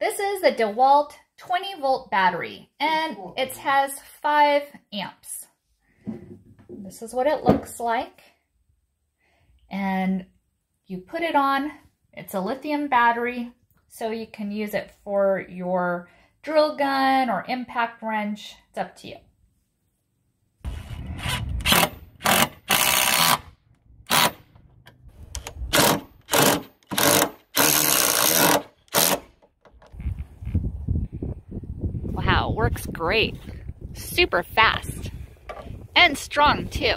This is a DeWalt 20 volt battery and it has 5 amps. This is what it looks like. And you put it on, it's a lithium battery, so you can use it for your drill gun or impact wrench. It's up to you. Works great. Super fast and strong too.